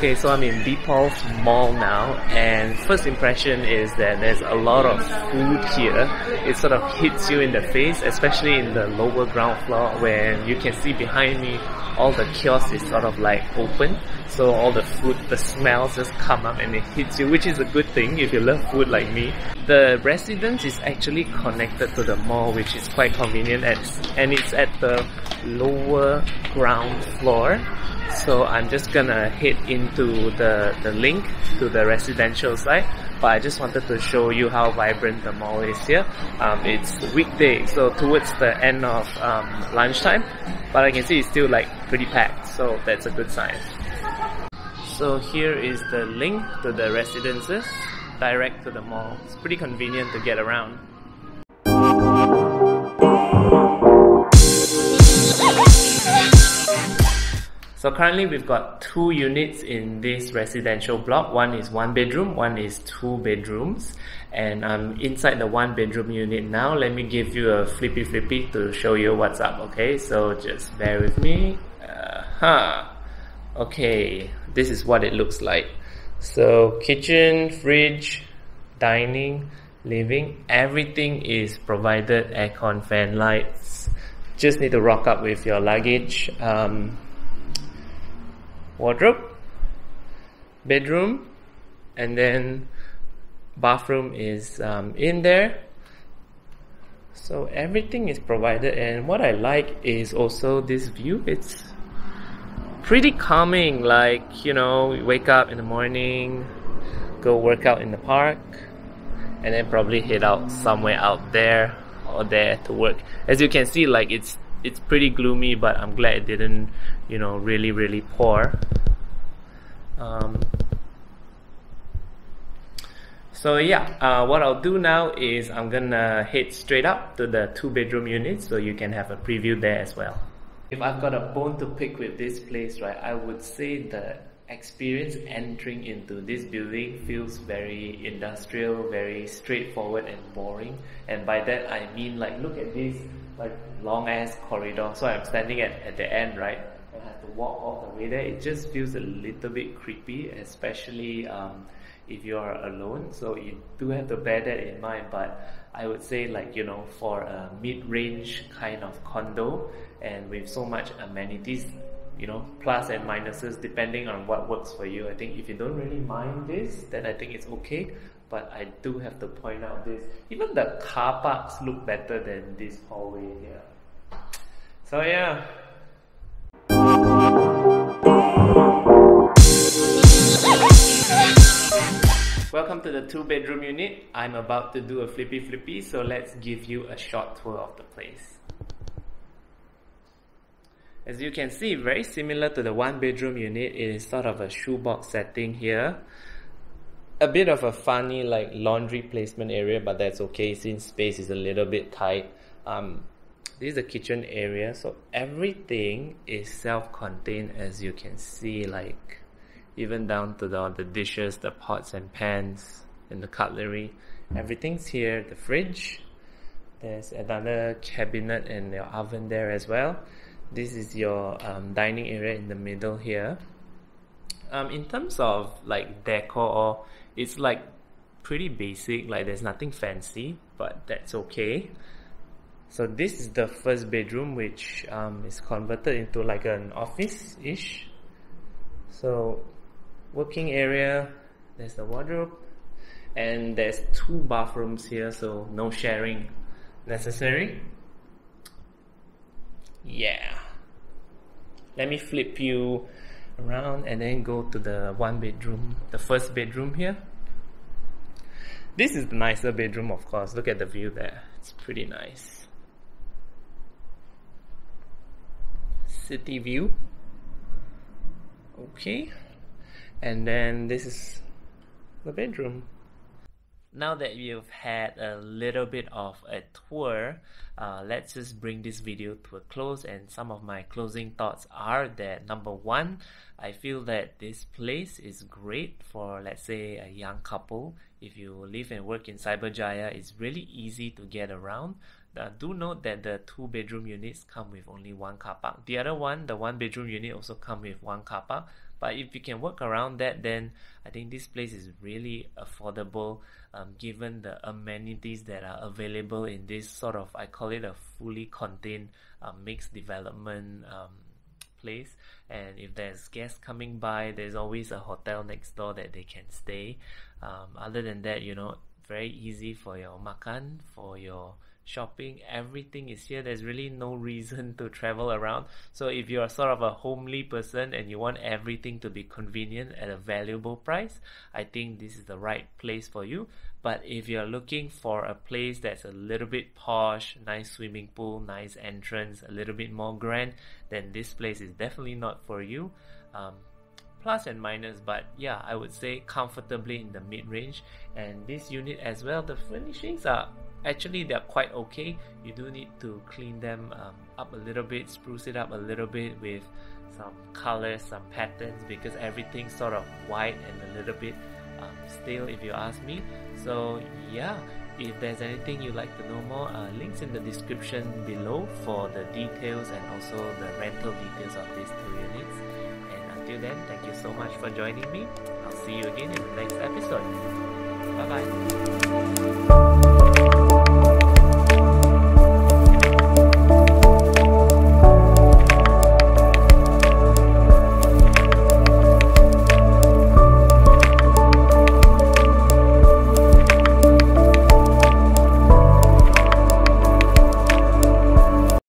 Okay, so I'm in D'Pulze Mall now, and first impression is that there's a lot of food here. It sort of hits you in the face, especially in the lower ground floor where you can see behind me all the kiosks is sort of like open. So all the food, the smells just come up and it hits you, which is a good thing if you love food like me. The residence is actually connected to the mall, which is quite convenient and it's at the lower ground floor. So I'm just gonna head into the, the link to the residential side. But I just wanted to show you how vibrant the mall is here. Um, it's weekday, so towards the end of um, lunchtime. But I can see it's still like pretty packed, so that's a good sign. So here is the link to the residences, direct to the mall. It's pretty convenient to get around. So currently we've got two units in this residential block. One is one bedroom, one is two bedrooms. And I'm inside the one bedroom unit now. Let me give you a flippy flippy to show you what's up, okay? So just bear with me. Uh huh. Okay, this is what it looks like. So kitchen, fridge, dining, living, everything is provided aircon, fan, lights. Just need to rock up with your luggage. Um, wardrobe, bedroom, and then bathroom is um, in there. So everything is provided, and what I like is also this view. It's pretty calming. Like you know, you wake up in the morning, go work out in the park, and then probably head out somewhere out there or there to work. As you can see, like it's it's pretty gloomy, but I'm glad it didn't, you know, really really pour. Um, so yeah, uh, what I'll do now is I'm gonna head straight up to the two bedroom unit so you can have a preview there as well. If I've got a bone to pick with this place, right, I would say the experience entering into this building feels very industrial, very straightforward and boring. And by that I mean like look at this like long ass corridor. So I'm standing at, at the end, right? And I have to walk all the way there. It just feels a little bit creepy, especially um, if you are alone. So you do have to bear that in mind. But I would say like, you know, for a mid-range kind of condo and with so much amenities, you know, plus and minuses depending on what works for you. I think if you don't really mind this, then I think it's okay. But I do have to point out this. Even the car parks look better than this hallway here. So yeah. Welcome to the two bedroom unit. I'm about to do a flippy flippy, so let's give you a short tour of the place. As you can see, very similar to the one bedroom unit, it is sort of a shoebox setting here. A bit of a funny like laundry placement area, but that's okay since space is a little bit tight. Um, this is the kitchen area, so everything is self-contained as you can see, like even down to the, the dishes, the pots and pans, and the cutlery. Everything's here. The fridge, there's another cabinet and your oven there as well. This is your um, dining area in the middle here. Um, in terms of like decor, it's like pretty basic. Like there's nothing fancy, but that's okay. So this is the first bedroom, which um, is converted into like an office-ish. So working area, there's the wardrobe, and there's two bathrooms here, so no sharing necessary. Yeah. Let me flip you around and then go to the one bedroom, the first bedroom here. This is the nicer bedroom, of course. Look at the view there. It's pretty nice. City view. Okay. And then this is the bedroom. Now that you've had a little bit of a tour, uh, let's just bring this video to a close. And some of my closing thoughts are that number one, I feel that this place is great for, let's say, a young couple. If you live and work in Cyberjaya, it's really easy to get around. Uh, do note that the two bedroom units come with only one car park. The other one, the one bedroom unit, also come with one car park But if you can work around that, then I think this place is really affordable um, given the amenities that are available in this sort of, I call it a fully contained uh, mixed development um, place. And if there's guests coming by, there's always a hotel next door that they can stay. Um, other than that, you know, very easy for your makan, for your shopping, everything is here. There's really no reason to travel around. So if you're sort of a homely person and you want everything to be convenient at a valuable price, I think this is the right place for you. But if you're looking for a place that's a little bit posh, nice swimming pool, nice entrance, a little bit more grand, then this place is definitely not for you. Um, plus and minus but yeah i would say comfortably in the mid-range. And this unit as well the furnishings are actually they're quite okay. You do need to clean them um, up a little bit spruce it up a little bit with some colors some patterns because everything's sort of white and a little bit um, stale if you ask me. So yeah if there's anything you'd like to know more uh, links in the description below for the details and also the rental details of these two units then. Thank you so much for joining me. I'll see you again in the next episode. Bye bye